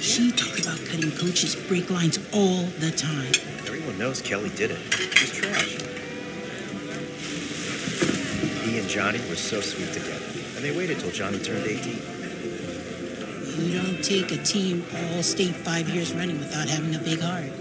She talked about cutting coaches' brake lines all the time. Everyone knows Kelly did it. She's trash. He and Johnny were so sweet together. And they waited till Johnny turned 18. You don't take a team all state five years running without having a big heart.